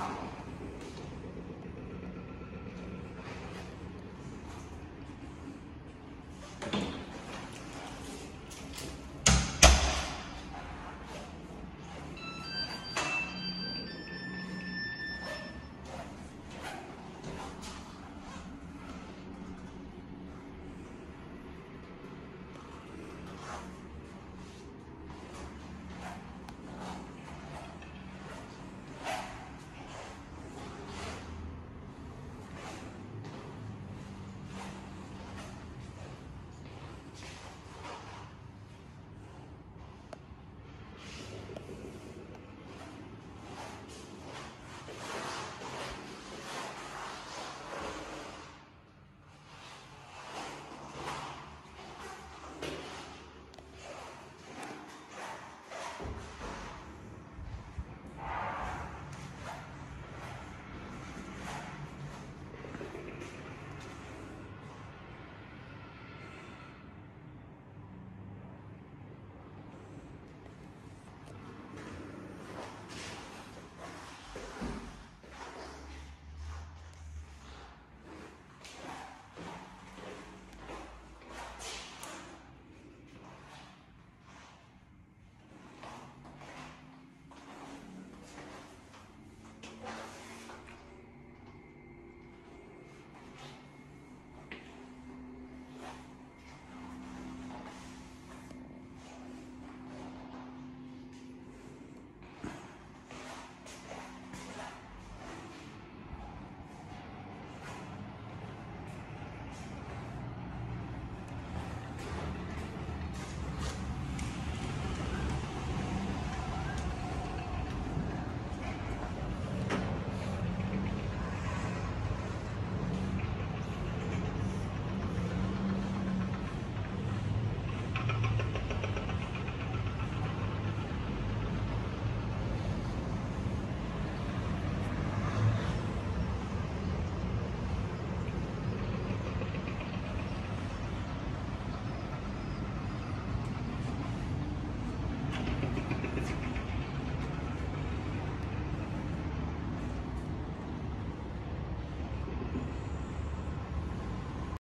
problem.